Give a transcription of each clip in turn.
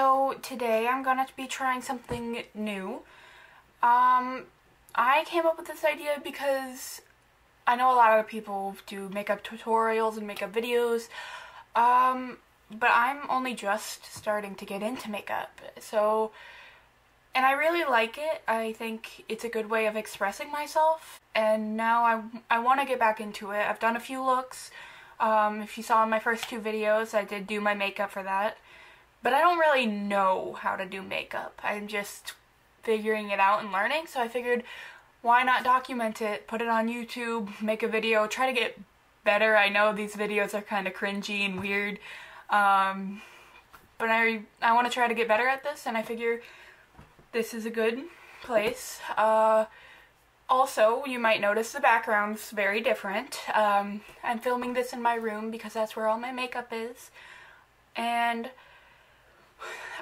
so today I'm gonna be trying something new. Um, I came up with this idea because I know a lot of people do makeup tutorials and makeup videos, um, but I'm only just starting to get into makeup, so, and I really like it. I think it's a good way of expressing myself, and now I, I want to get back into it. I've done a few looks. Um, if you saw my first two videos, I did do my makeup for that. But I don't really know how to do makeup. I'm just figuring it out and learning, so I figured why not document it, put it on YouTube, make a video, try to get better. I know these videos are kind of cringy and weird, um, but I, I want to try to get better at this, and I figure this is a good place. Uh, also, you might notice the background's very different. Um, I'm filming this in my room because that's where all my makeup is, and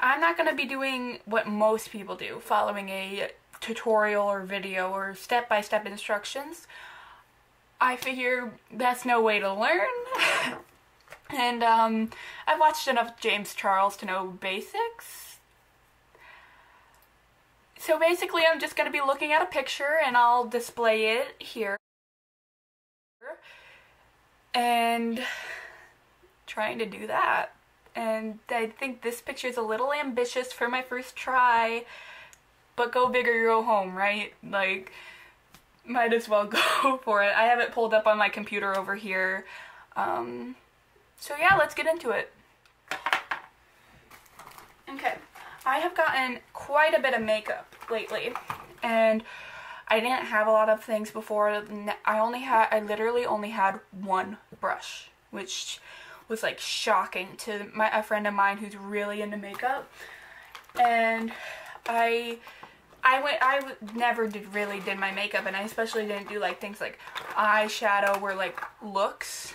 I'm not going to be doing what most people do, following a tutorial or video or step-by-step -step instructions. I figure that's no way to learn. and um, I've watched enough James Charles to know basics. So basically I'm just going to be looking at a picture and I'll display it here. And trying to do that and I think this picture is a little ambitious for my first try, but go big or go home, right? Like, might as well go for it. I have it pulled up on my computer over here. Um, so yeah, let's get into it. Okay, I have gotten quite a bit of makeup lately, and I didn't have a lot of things before. I only had, I literally only had one brush, which was like shocking to my a friend of mine who's really into makeup. And I I went I never did really did my makeup and I especially didn't do like things like eyeshadow or like looks.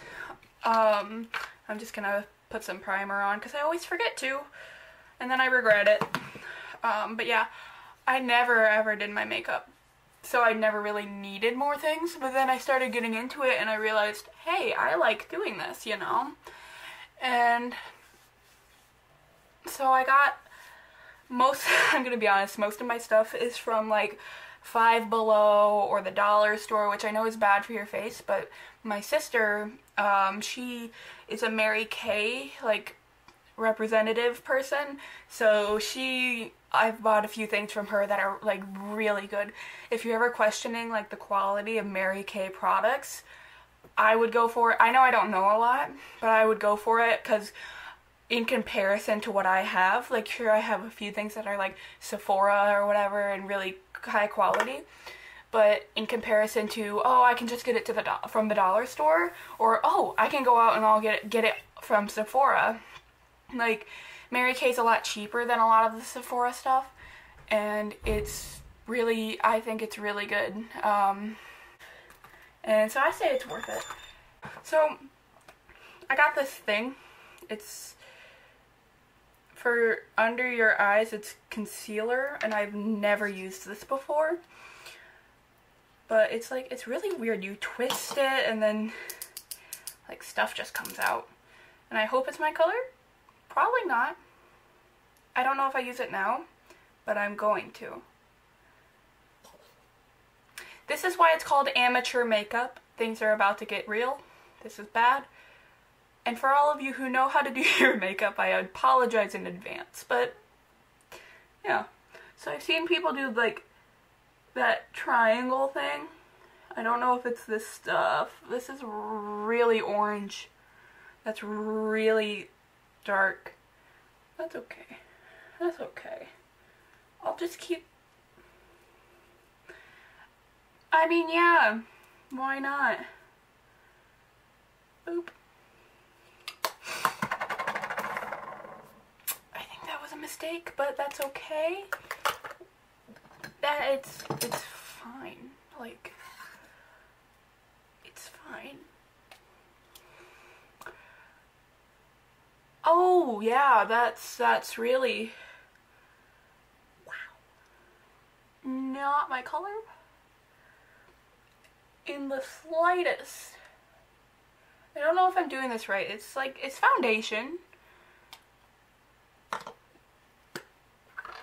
Um I'm just gonna put some primer on because I always forget to and then I regret it. Um but yeah I never ever did my makeup. So I never really needed more things but then I started getting into it and I realized hey I like doing this you know and so I got most, I'm gonna be honest, most of my stuff is from like Five Below or the dollar store, which I know is bad for your face, but my sister, um, she is a Mary Kay, like, representative person, so she, I've bought a few things from her that are, like, really good. If you're ever questioning, like, the quality of Mary Kay products, I would go for it. I know I don't know a lot, but I would go for it because in comparison to what I have, like sure I have a few things that are like Sephora or whatever and really high quality, but in comparison to oh I can just get it to the from the dollar store or oh I can go out and I'll get it, get it from Sephora, like Mary Kay's a lot cheaper than a lot of the Sephora stuff, and it's really I think it's really good. Um, and so I say it's worth it. So I got this thing. It's for under your eyes. It's concealer and I've never used this before. But it's like, it's really weird. You twist it and then like stuff just comes out. And I hope it's my color. Probably not. I don't know if I use it now, but I'm going to. This is why it's called amateur makeup. Things are about to get real. This is bad. And for all of you who know how to do your makeup, I apologize in advance. But, yeah. So I've seen people do, like, that triangle thing. I don't know if it's this stuff. This is really orange. That's really dark. That's okay. That's okay. I'll just keep I mean, yeah. Why not? Oop. I think that was a mistake, but that's okay. That it's it's fine. Like it's fine. Oh, yeah, that's that's really wow. Not my color in the slightest. I don't know if I'm doing this right. It's like, it's foundation.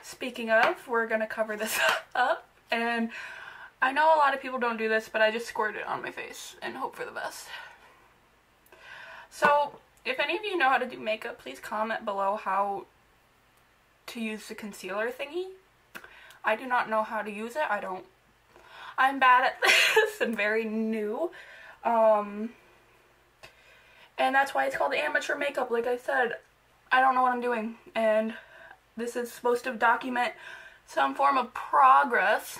speaking of, we're gonna cover this up and I know a lot of people don't do this, but I just squirt it on my face and hope for the best. So, if any of you know how to do makeup, please comment below how to use the concealer thingy. I do not know how to use it. I don't. I'm bad at this and very new. Um, and that's why it's called amateur makeup. Like I said, I don't know what I'm doing. And this is supposed to document some form of progress.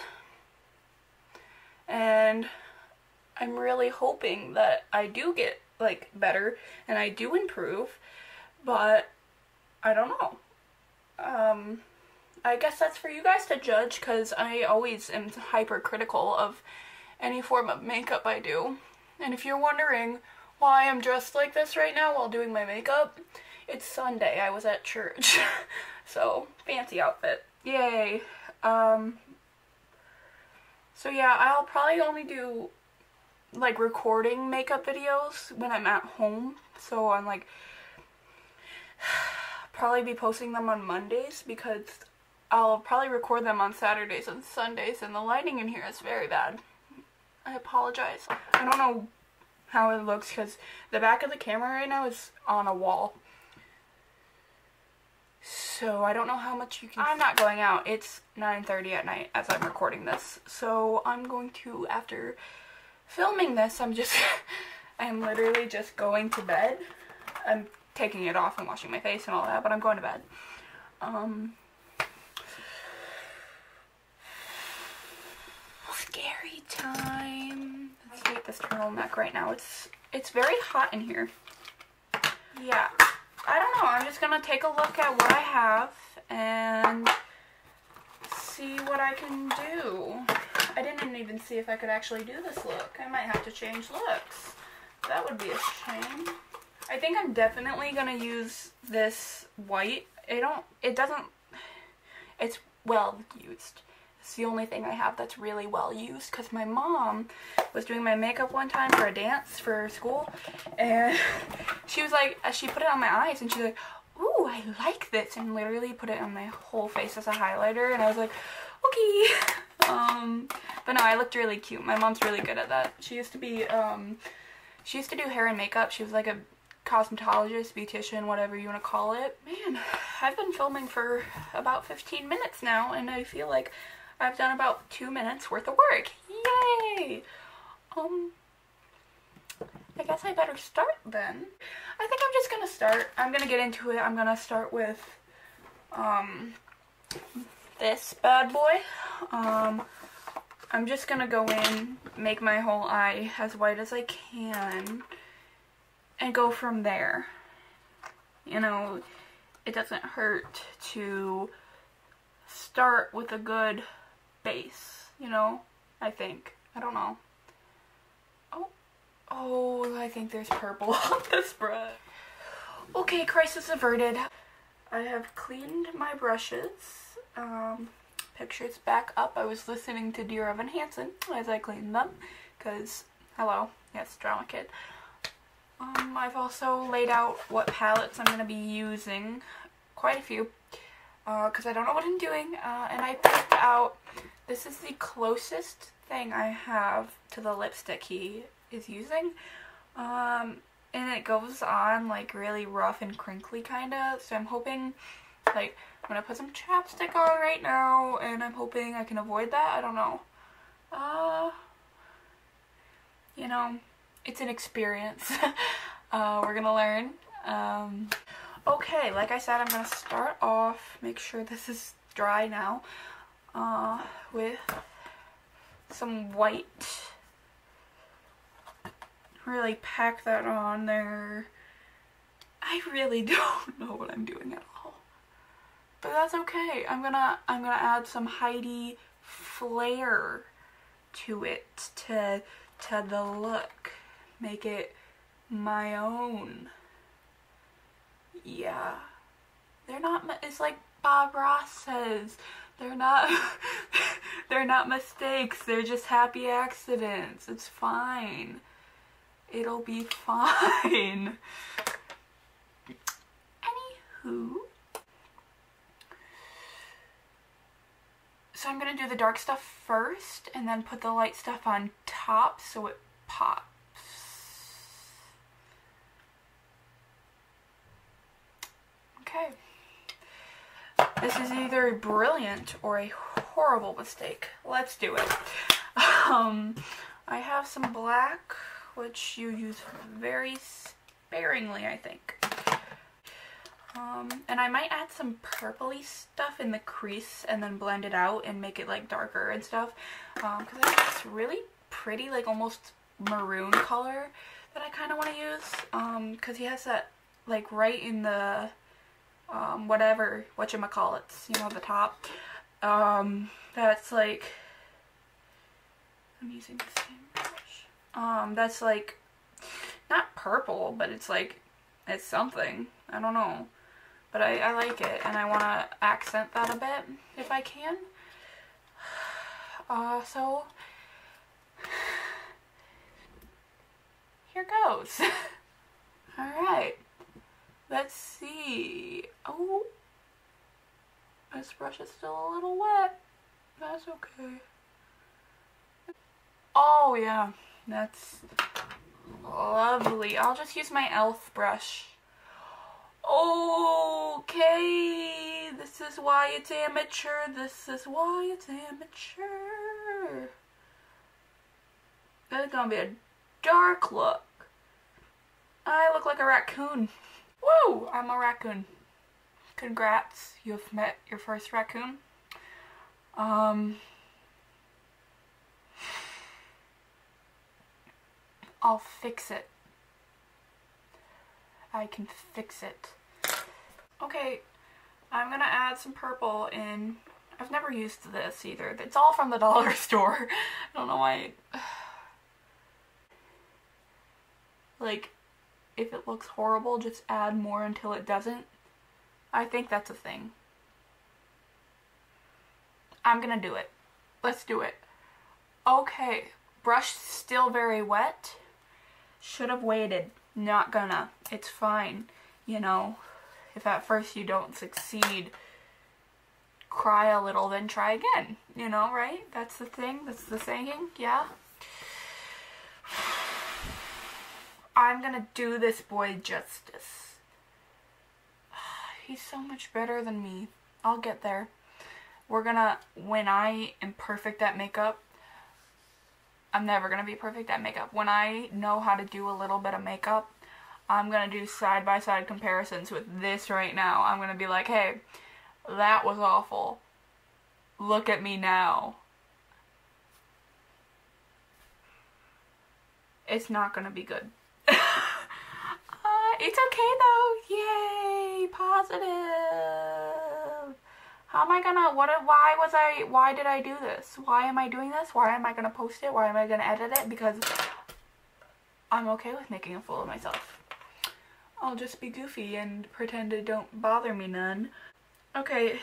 And I'm really hoping that I do get like better and I do improve, but I don't know. Um, I guess that's for you guys to judge because I always am hypercritical of any form of makeup I do. And if you're wondering why I'm dressed like this right now while doing my makeup, it's Sunday. I was at church. so, fancy outfit. Yay. Um, so yeah, I'll probably only do like recording makeup videos when I'm at home. So I'm like probably be posting them on Mondays because I'll probably record them on Saturdays and Sundays and the lighting in here is very bad. I apologize. I don't know how it looks because the back of the camera right now is on a wall. So I don't know how much you can I'm not going out. It's 9.30 at night as I'm recording this. So I'm going to, after filming this, I'm just, I'm literally just going to bed. I'm taking it off and washing my face and all that, but I'm going to bed. Um, time. Let's take this turtleneck right now. It's, it's very hot in here. Yeah. I don't know. I'm just going to take a look at what I have and see what I can do. I didn't even see if I could actually do this look. I might have to change looks. That would be a shame. I think I'm definitely going to use this white. It don't, it doesn't, it's well used. It's the only thing I have that's really well used because my mom was doing my makeup one time for a dance for school and she was like, she put it on my eyes and she's like, ooh, I like this and literally put it on my whole face as a highlighter and I was like, okay. Um, but no, I looked really cute. My mom's really good at that. She used to be, um, she used to do hair and makeup. She was like a cosmetologist, beautician, whatever you want to call it. Man, I've been filming for about 15 minutes now and I feel like I've done about two minutes worth of work. Yay! Um, I guess I better start then. I think I'm just gonna start. I'm gonna get into it. I'm gonna start with, um, this bad boy. Um, I'm just gonna go in, make my whole eye as white as I can, and go from there. You know, it doesn't hurt to start with a good base, you know? I think. I don't know. Oh, oh, I think there's purple on this brush. Okay, crisis averted. I have cleaned my brushes. Um, pictures back up. I was listening to Dear Evan Hansen as I cleaned them, because, hello, yes, Drama Kid. Um, I've also laid out what palettes I'm going to be using, quite a few, because uh, I don't know what I'm doing, uh, and I picked out this is the closest thing I have to the lipstick he is using. Um, and it goes on like really rough and crinkly kind of. So I'm hoping, like, I'm going to put some chapstick on right now. And I'm hoping I can avoid that. I don't know. Uh, you know, it's an experience. uh, we're going to learn. Um, okay, like I said, I'm going to start off, make sure this is dry now uh, with some white. Really pack that on there. I really don't know what I'm doing at all. But that's okay. I'm gonna I'm gonna add some Heidi flair to it to to the look. Make it my own. Yeah. They're not it's like Bob Ross says they're not they're not mistakes. They're just happy accidents. It's fine. It'll be fine. Anywho. So I'm going to do the dark stuff first and then put the light stuff on top so it pops. Okay. This is either a brilliant or a horrible mistake. Let's do it. Um, I have some black, which you use very sparingly, I think. Um, and I might add some purpley stuff in the crease and then blend it out and make it like darker and stuff. Um, cause I think it's really pretty, like almost maroon color that I kind of want to use. Um, cause he has that like right in the, um, whatever, whatchamacallits, you know, the top. Um, that's like, I'm using the same brush. Um, that's like, not purple, but it's like, it's something. I don't know. But I, I like it, and I want to accent that a bit, if I can. Uh, so, here goes. Alright. Let's see. Oh, this brush is still a little wet. That's okay. Oh, yeah. That's lovely. I'll just use my e.l.f. brush. Okay, this is why it's amateur. This is why it's amateur. It's gonna be a dark look. I look like a raccoon. Woo! I'm a raccoon. Congrats, you've met your first raccoon. Um, I'll fix it. I can fix it. Okay, I'm gonna add some purple in. I've never used this either. It's all from the dollar store. I don't know why. like, if it looks horrible, just add more until it doesn't. I think that's a thing. I'm gonna do it. Let's do it. Okay, brush still very wet. Should have waited. Not gonna. It's fine. You know, if at first you don't succeed, cry a little, then try again. You know, right? That's the thing. That's the saying. Yeah? I'm gonna do this boy justice. He's so much better than me. I'll get there. We're gonna, when I am perfect at makeup, I'm never to be perfect at makeup. When I know how to do a little bit of makeup, I'm to do side-by-side -side comparisons with this right now. I'm to be like, hey, that was awful. Look at me now. It's not to be good. Okay though. Yay, positive. How am I gonna, what, why was I, why did I do this? Why am I doing this? Why am I gonna post it? Why am I gonna edit it? Because I'm okay with making a fool of myself. I'll just be goofy and pretend it don't bother me none. Okay,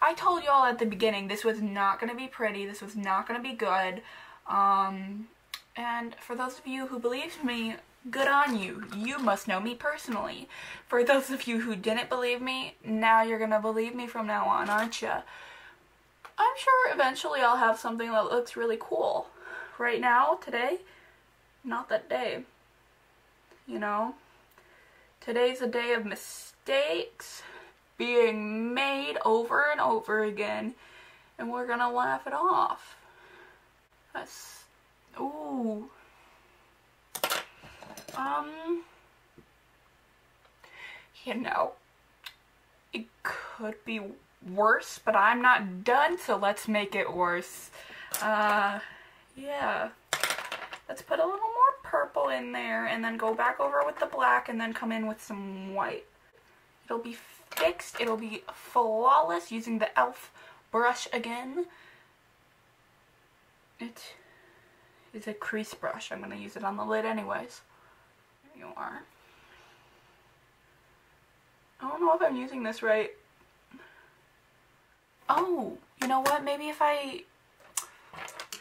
I told y'all at the beginning this was not gonna be pretty, this was not gonna be good. Um, and for those of you who believed me, good on you. You must know me personally. For those of you who didn't believe me, now you're gonna believe me from now on, aren't you? I'm sure eventually I'll have something that looks really cool. Right now, today, not that day. You know? Today's a day of mistakes being made over and over again, and we're gonna laugh it off. That's, ooh, um, you know, it could be worse, but I'm not done, so let's make it worse. Uh, yeah. Let's put a little more purple in there and then go back over with the black and then come in with some white. It'll be fixed. It'll be flawless using the e.l.f. brush again. It is a crease brush. I'm going to use it on the lid anyways you are. I don't know if I'm using this right. Oh, you know what? Maybe if I...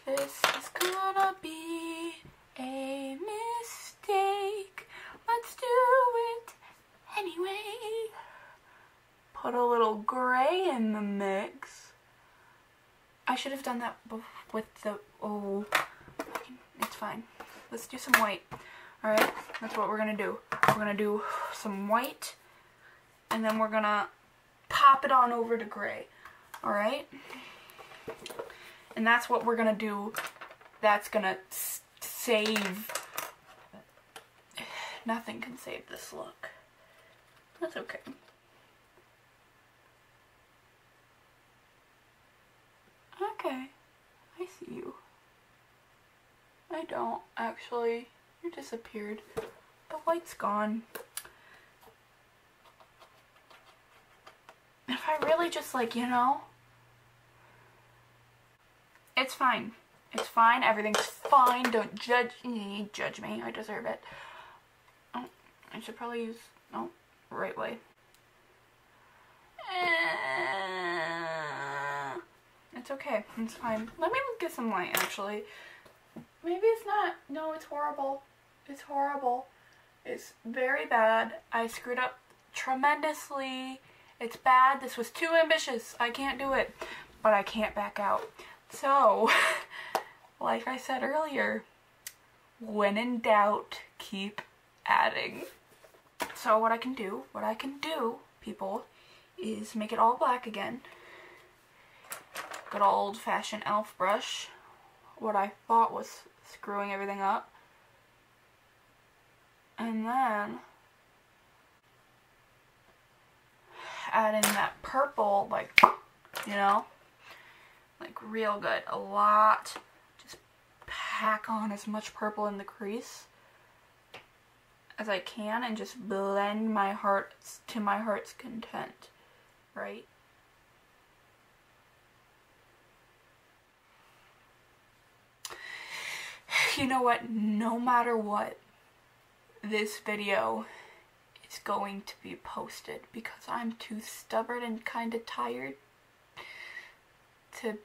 This is gonna be a mistake. Let's do it anyway. Put a little gray in the mix. I should have done that with the, oh, it's fine. Let's do some white. Alright, that's what we're going to do. We're going to do some white, and then we're going to pop it on over to gray. Alright? And that's what we're going to do. That's going to save. Nothing can save this look. That's okay. Okay, I see you. I don't, actually. Disappeared. The light's gone. If I really just like, you know, it's fine. It's fine. Everything's fine. Don't judge me. Judge me. I deserve it. Oh, I should probably use, no, right way. Eh, it's okay. It's fine. Let me get some light, actually. Maybe it's not. No, it's horrible. It's horrible. It's very bad. I screwed up tremendously. It's bad. This was too ambitious. I can't do it. But I can't back out. So, like I said earlier, when in doubt, keep adding. So what I can do, what I can do, people, is make it all black again. Good old fashioned elf brush. What I thought was screwing everything up. And then add in that purple, like, you know, like real good. A lot. Just pack on as much purple in the crease as I can and just blend my heart to my heart's content, right? You know what? No matter what, this video is going to be posted because I'm too stubborn and kind of tired to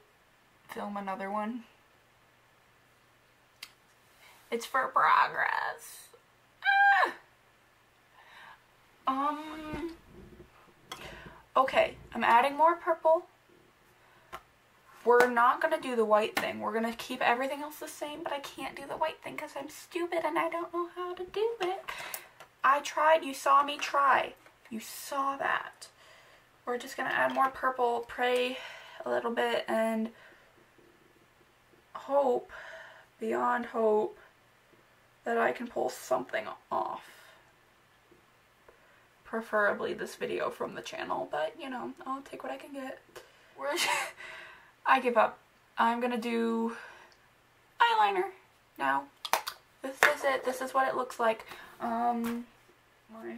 film another one. It's for progress. Ah! Um, okay, I'm adding more purple. We're not going to do the white thing. We're going to keep everything else the same, but I can't do the white thing because I'm stupid and I don't know how to do it. I tried. You saw me try. You saw that. We're just going to add more purple, pray a little bit, and hope, beyond hope, that I can pull something off. Preferably this video from the channel, but you know, I'll take what I can get. I give up. I'm gonna do eyeliner now. This is it. This is what it looks like. Um, my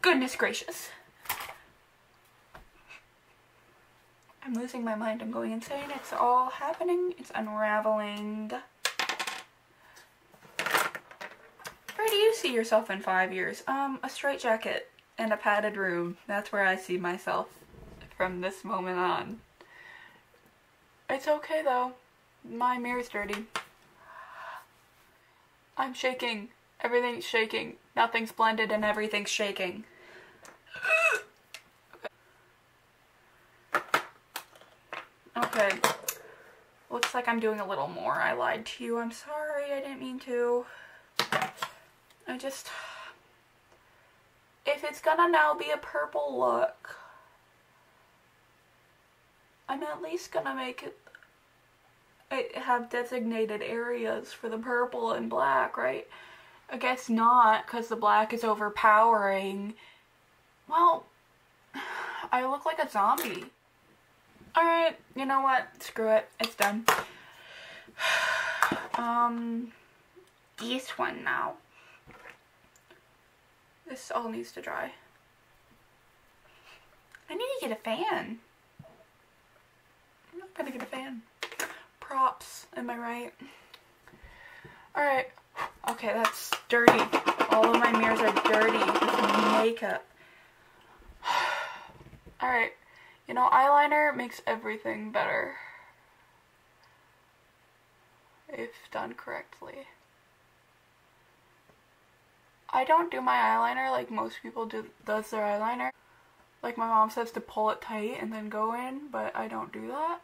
goodness gracious. I'm losing my mind. I'm going insane. It's all happening. It's unraveling. Where do you see yourself in five years? Um, a straight jacket and a padded room. That's where I see myself from this moment on. It's okay though. My mirror's dirty. I'm shaking. Everything's shaking. Nothing's blended and everything's shaking. okay. Looks like I'm doing a little more. I lied to you. I'm sorry. I didn't mean to. I just... If it's gonna now be a purple look, I'm at least gonna make it have designated areas for the purple and black, right? I guess not, because the black is overpowering. Well, I look like a zombie. Alright, you know what? Screw it. It's done. Um, this one now. This all needs to dry. I need to get a fan. I'm not gonna get a fan props, am I right? Alright, okay, that's dirty. All of my mirrors are dirty with makeup. Alright, you know, eyeliner makes everything better. If done correctly. I don't do my eyeliner like most people do does their eyeliner. Like my mom says to pull it tight and then go in, but I don't do that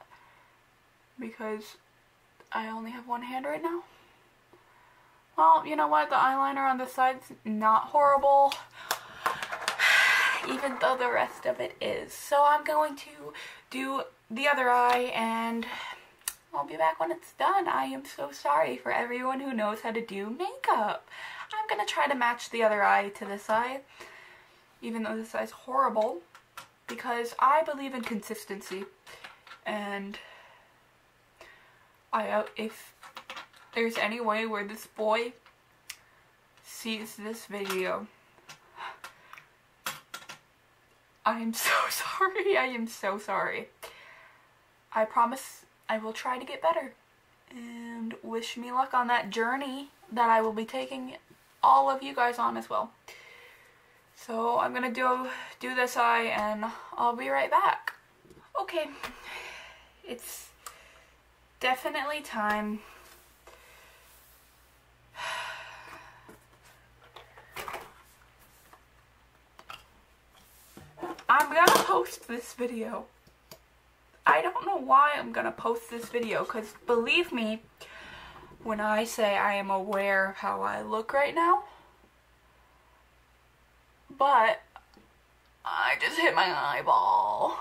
because I only have one hand right now. Well, you know what? The eyeliner on this side's not horrible, even though the rest of it is. So I'm going to do the other eye and I'll be back when it's done. I am so sorry for everyone who knows how to do makeup. I'm going to try to match the other eye to this eye, even though this eye's horrible, because I believe in consistency. And I, uh, if there's any way where this boy sees this video, I am so sorry. I am so sorry. I promise I will try to get better. And wish me luck on that journey that I will be taking all of you guys on as well. So I'm gonna do do this eye and I'll be right back. Okay, it's definitely time. I'm gonna post this video. I don't know why I'm gonna post this video because believe me when I say I am aware of how I look right now but I just hit my eyeball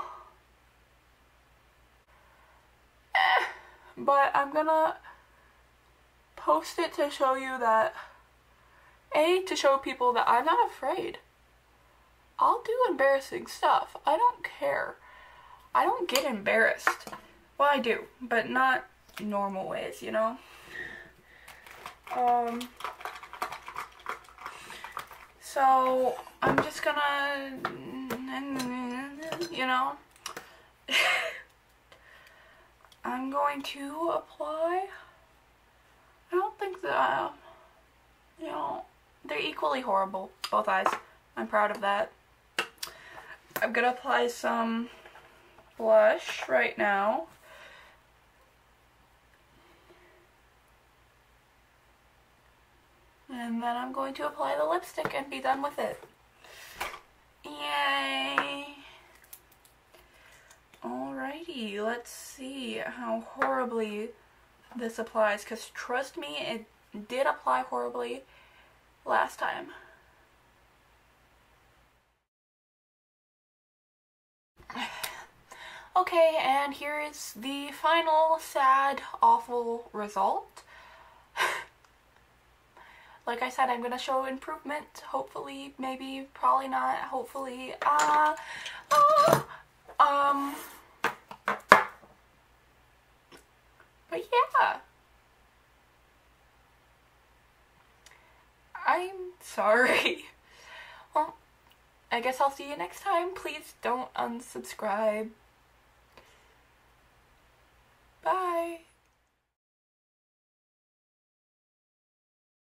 but I'm gonna post it to show you that a to show people that I'm not afraid I'll do embarrassing stuff I don't care I don't get embarrassed. Well, I do, but not normal ways, you know? Um, so, I'm just gonna, you know, I'm going to apply, I don't think that, uh, you know, they're equally horrible, both eyes. I'm proud of that. I'm gonna apply some blush right now. And then I'm going to apply the lipstick and be done with it. Yay! Alrighty, let's see how horribly this applies. Because trust me, it did apply horribly last time. Okay, and here is the final sad, awful result. like I said, I'm gonna show improvement. Hopefully, maybe, probably not. Hopefully, uh, uh um, but yeah. I'm sorry. Well, I guess I'll see you next time. Please don't unsubscribe. Bye.